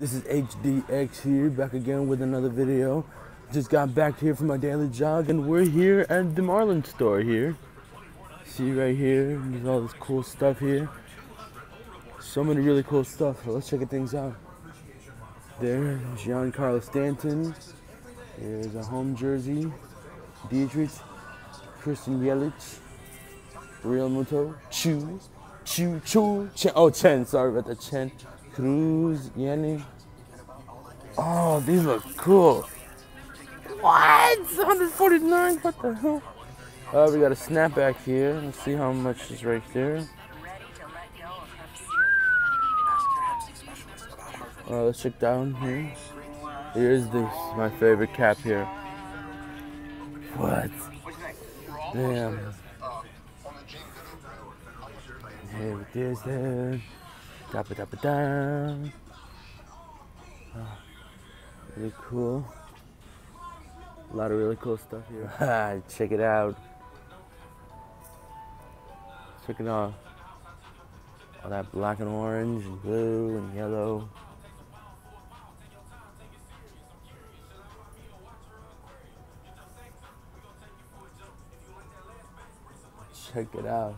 This is HDX here, back again with another video. Just got back here from my daily jog, and we're here at the Marlin store here. See right here, there's all this cool stuff here. So many really cool stuff. So let's check things out. There, Giancarlo Stanton. Here's a home jersey. Dietrich, Christian Yelich, Realmuto, Chu, Chu, Chu, Chen. Oh, Chen, sorry about the Chen. Cruz, Yanni. Oh, these look cool. What? 149? What the hell? Oh, we got a snapback here. Let's see how much is right there. Uh, let's check down here. Here's this, my favorite cap here. What? Damn. Here it is then. It, tap it down. Oh, really cool. A lot of really cool stuff here. Ah, check it out. Check it out. All that black and orange and blue and yellow. Check it out.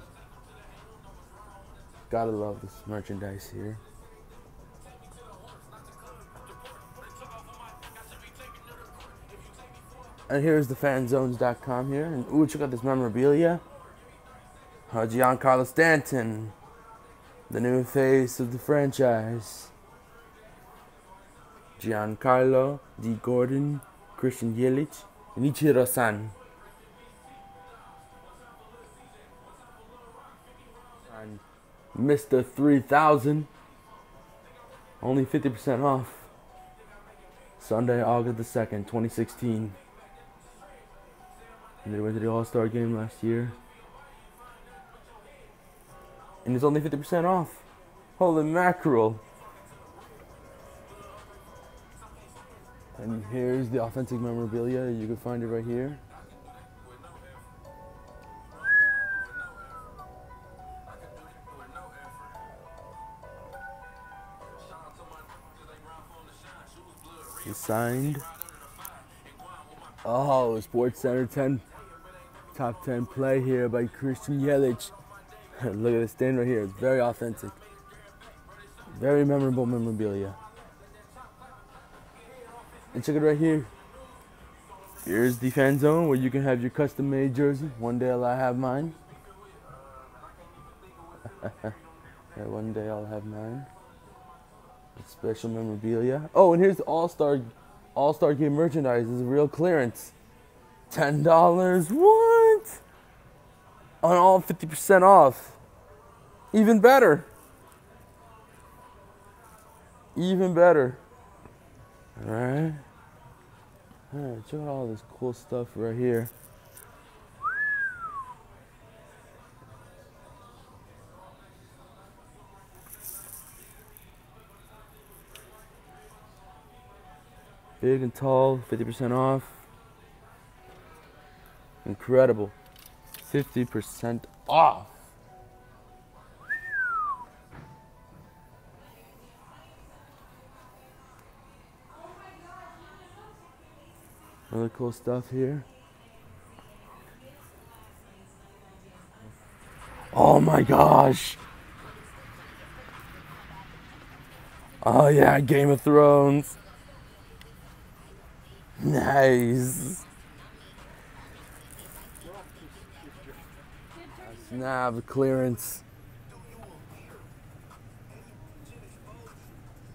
Gotta love this merchandise here. And here's the fanzones.com here. And ooh, check out this memorabilia. Uh, Giancarlo Stanton, the new face of the franchise. Giancarlo Dee Gordon, Christian Yelich, and Ichiro Mr. 3000. Only 50% off. Sunday, August the 2nd, 2016. And they went to the All Star game last year. And it's only 50% off. Holy mackerel. And here's the authentic memorabilia. You can find it right here. He signed. Oh, SportsCenter 10, top 10 play here by Christian Yelich. Look at this stand right here. It's very authentic. Very memorable memorabilia. And check it right here. Here's the fan zone where you can have your custom made jersey. One day I'll have mine. yeah, one day I'll have mine. Special memorabilia. Oh, and here's the All Star All Star Game merchandise. This is real clearance. Ten dollars. What? On all fifty percent off. Even better. Even better. All right. All right. Check out all this cool stuff right here. Big and tall, 50% off. Incredible. 50% off. Really cool stuff here. Oh my gosh. Oh yeah, Game of Thrones. Nice. Snap clearance.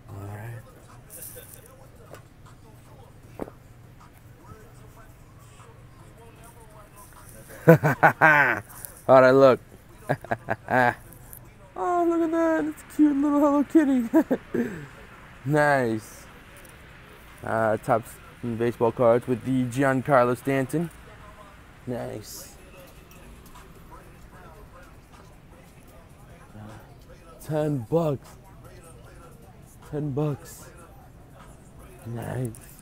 Alright. Alright, look. oh, look at that. It's a cute little Hello Kitty. nice. Uh, top baseball cards with the Giancarlo Stanton. Nice. Ten bucks. Ten bucks. Nice.